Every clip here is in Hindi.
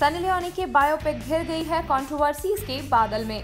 सनी लियोनी के बायोपिक घिर गई है कंट्रोवर्सीज के बादल में।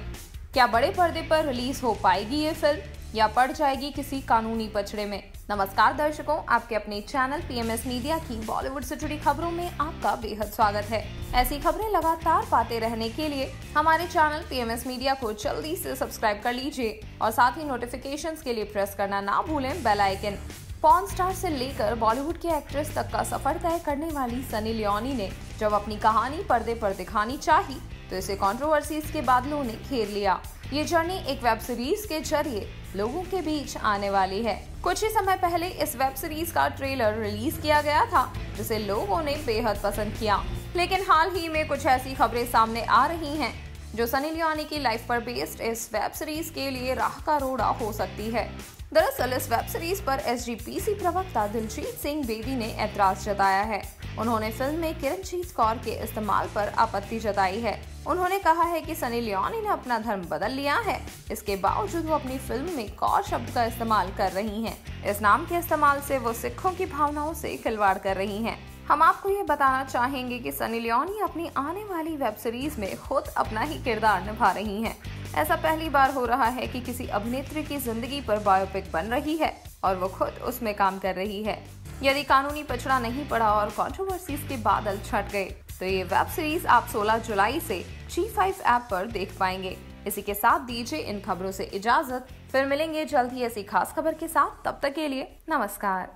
क्या बड़े पर्दे पर रिलीज़ हो पाएगी ये फ़िल्म या पड़ जाएगी किसी कानूनी पचड़े में? नमस्कार दर्शकों, आपके अपने चैनल पीएमएस मीडिया की बॉलीवुड से जुड़ी खबरों में आपका बेहद स्वागत है। ऐसी खबरें लगातार पाते रहने के लिए हमारे चैनल पीएमएस मीडिया को जल्दी से सब्सक्राइब कर लीजिए और साथ ही नोटिफिकेशंस के लिए प्रेस करना ना भूलें बेल आइकन पॉन स्टार से लेकर बॉलीवुड के एक्ट्रेस तक का सफ़र तय करने वाली सनी लियोनी ने जब अपनी कहानी पर्दे पर दिखानी चाहिए तो इसे कंट्रोवर्सीज के बादलों ने घेर लिया। ये जर्नी एक वेब सीरीज़ के ज़रिए लोगों के बीच आने वाली है। कुछ ही समय पहले इस वेब सीरीज़ का ट्रेलर रिलीज़ किया गया था, जिसे लोगों ने बेहद पसंद किया। लेकिन हाल ही में कुछ ऐसी खबरें सामने आ रही हैं जो सनी लियोनी की लाइफ पर बेस्ड इस वेब सीरीज़ के लिए राह का रोड़ा हो सकती है। दरअसल, इस वेब सीरीज़ पर एस प्रवक्ता दिलजीत सिंह बेदी ने ऐतराज जताया है। उन्होंने फ़िल्म में किरणजीत कौर के इस्तेमाल पर आपत्ति जताई है। उन्होंने कहा है कि सनी लियोनी ने अपना धर्म बदल लिया है इसके बावजूद वो अपनी फ़िल्म में कौर शब्द का इस्तेमाल कर रही हैं। इस नाम के इस्तेमाल से वो सिखों की भावनाओं से खिलवाड़ कर रही हैं। हम आपको ये बताना चाहेंगे कि सनी लियोनी अपनी आने वाली वेब सीरीज़ में खुद अपना ही किरदार निभा रही हैं। ऐसा पहली बार हो रहा है कि किसी अभिनेत्री की ज़िंदगी पर बायोपिक बन रही है और वो खुद उसमें काम कर रही है यदि कानूनी पछड़ा नहीं पड़ा और कंट्रोवर्सीज के बादल छट गए तो ये वेब सीरीज़ आप 16 जुलाई से G5 ऐप पर देख पाएँगे। इसी के साथ दीजिए इन खबरों से इजाज़त। फिर मिलेंगे जल्द ही ऐसी खास खबर के साथ। तब तक के लिए नमस्कार।